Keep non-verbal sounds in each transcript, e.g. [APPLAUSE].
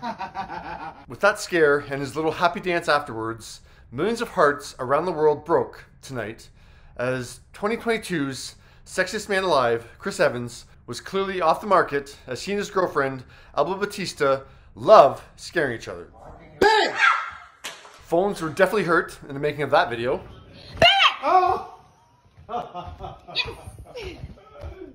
[LAUGHS] With that scare and his little happy dance afterwards, millions of hearts around the world broke tonight as 2022's sexiest man alive, Chris Evans, was clearly off the market as he and his girlfriend, Alba Baptista, love scaring each other. Phones were definitely hurt in the making of that video.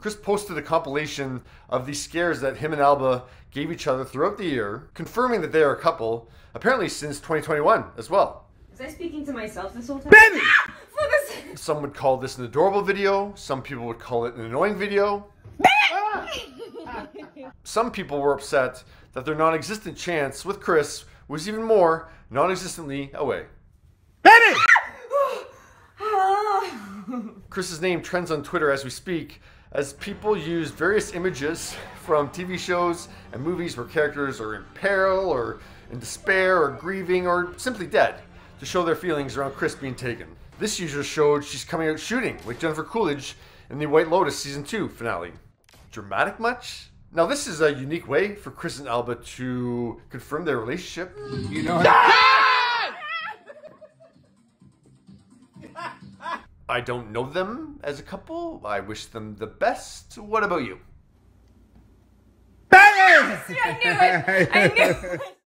Chris posted a compilation of these scares that him and Alba gave each other throughout the year, confirming that they are a couple, apparently since 2021 as well. Was I speaking to myself this whole time? Baby! [LAUGHS] Focus! Some would call this an adorable video, some people would call it an annoying video. [LAUGHS] Some people were upset that their non existent chance with Chris was even more non existently away. Baby! [GASPS] Ah. Chris's name trends on Twitter as we speak as people use various images from TV shows and movies where characters are in peril or in despair or grieving or simply dead to show their feelings around Chris being taken. This user showed she's coming out shooting with Jennifer Coolidge in the White Lotus season 2 finale. Dramatic much? Now this is a unique way for Chris and Alba to confirm their relationship. You know [LAUGHS] I don't know them as a couple. I wish them the best. What about you? Baby! [LAUGHS] I knew it! I knew [LAUGHS] it!